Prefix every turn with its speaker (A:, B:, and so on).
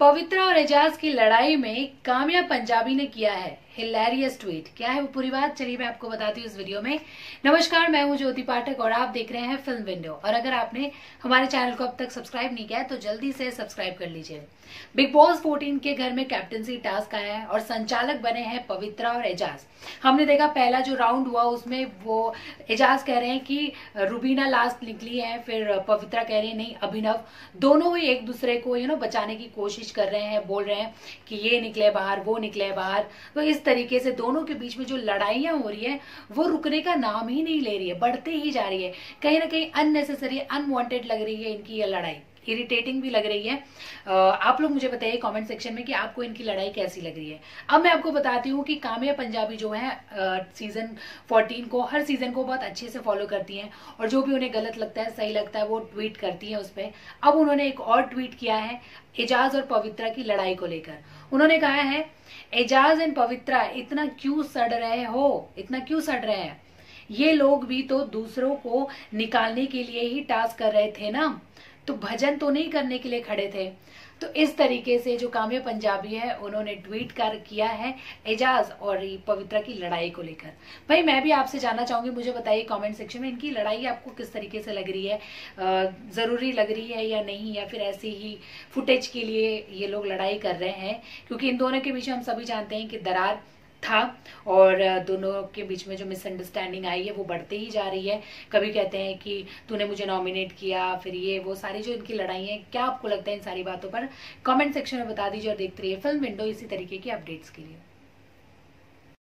A: पवित्रा और एजाज की लड़ाई में कामया पंजाबी ने किया है। हिलेरियस ट्वीट क्या है वो पूरी बात? चलिए मैं आपको बताती हूँ इस वीडियो में। नमस्कार, मैं हूँ ज्योति पाठक और आप देख रहे हैं फ़िल्म विंडो और अगर आपने हमारे चैनल को अब तक सब्सक्राइब नहीं किया है तो जल्दी से सब्सक्राइब कर लीजिए। बिग बॉस 14 के घर में कैप्टनसी टास्क आया है और संचालक बने हैं पवित्रा और एजाज। हमने देखा पहला जो राउंड हुआ, उसमें वो एजाज कह रहे हैं कि रूबीना लास्ट निकली है, फिर पवित्रा कह रही है, नहीं, अभिनव। दोनों ही एक दूसरे को यू नो बचाने की कोशिश कर रहे हैं, बोल रहे हैं कि ये निकले बाहर, वो निकले बाहर। तो इस तरीके से दोनों के बीच में जो लड़ाइयाँ हो रही है, वो रुकने का नाम ही नहीं ले रही है, बढ़ते ही जा रही है। कहीं ना कहीं अननेसेसरी अनवांटेड लग रही है इनकी ये लड़ाई। इरिटेटिंग भी लग रही है। आप लोग मुझे बताइए कमेंट सेक्शन में कि आपको इनकी लड़ाई कैसी लग रही है। अब मैं आपको बताती हूँ कि काम्या पंजाबी जो है सीज़न 14 को हर सीज़न को बहुत अच्छे से फॉलो करती हैं और जो भी उन्हें गलत लगता है, सही लगता है, वो ट्वीट करती हैं उस पर अब उन्होंने एक और ट्वीट किया है, एजाज और पवित्रा की लड़ाई को लेकर। उन्होंने कहा है, एजाज एंड पवित्रा, इतना क्यों सड़ रहे हो? इतना क्यों सड़ रहे हैं? ये लोग भी तो दूसरों को निकालने के लिए ही टास्क कर रहे थे ना। तो भजन तो नहीं करने के लिए खड़े थे। तो इस तरीके से जो काम्य पंजाबी है, उन्होंने ट्वीट कर किया है एजाज और पवित्रा की लड़ाई को लेकर। भाई, मैं भी आपसे जानना चाहूँगी, मुझे बताइए कमेंट सेक्शन में इनकी लड़ाई आपको किस तरीके से लग रही है? ज़रूरी लग रही है या नहीं? या फिर ऐसे ही फुटेज के लिए ये लोग लड़ाई कर रहे हैं? क्योंकि इन दोनों के बीच हम सभी जानते हैं कि दरार था और दोनों के बीच में जो मिसअंडरस्टैंडिंग आई है, वो बढ़ते ही जा रही है। कभी कहते हैं कि तूने मुझे नॉमिनेट किया, फिर ये, वो सारी जो इनकी लड़ाई है, क्या आपको लगता है इन सारी बातों पर? कमेंट सेक्शन में बता दीजिए और देखते रहिए फ़िल्म विंडो इसी तरीके की अपडेट्स के लिए।